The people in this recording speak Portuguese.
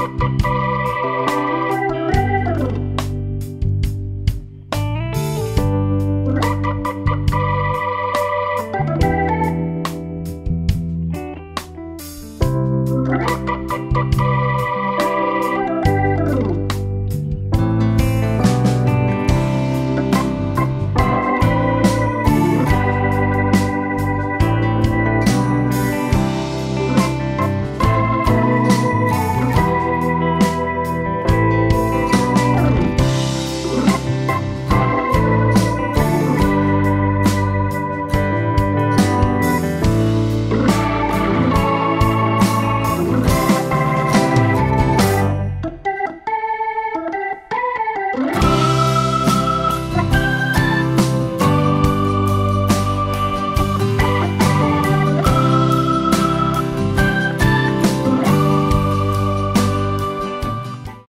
Música